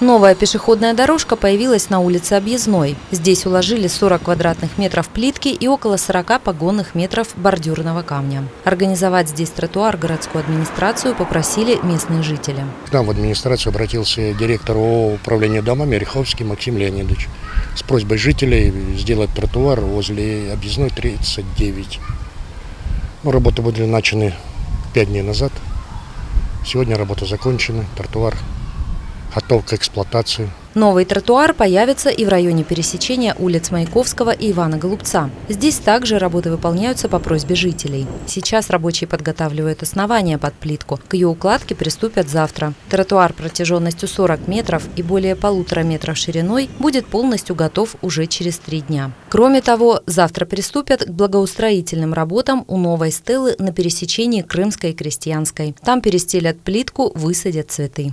Новая пешеходная дорожка появилась на улице Объездной. Здесь уложили 40 квадратных метров плитки и около 40 погонных метров бордюрного камня. Организовать здесь тротуар городскую администрацию попросили местные жители. К нам в администрацию обратился директор управления домами Риховский Максим Леонидович с просьбой жителей сделать тротуар возле объездной 39. Ну, работы были начаны 5 дней назад. Сегодня работа закончена, тротуар готов к эксплуатации. Новый тротуар появится и в районе пересечения улиц Маяковского и Ивана Голубца. Здесь также работы выполняются по просьбе жителей. Сейчас рабочие подготавливают основания под плитку. К ее укладке приступят завтра. Тротуар протяженностью 40 метров и более полутора метров шириной будет полностью готов уже через три дня. Кроме того, завтра приступят к благоустроительным работам у новой стелы на пересечении Крымской и Крестьянской. Там перестелят плитку, высадят цветы.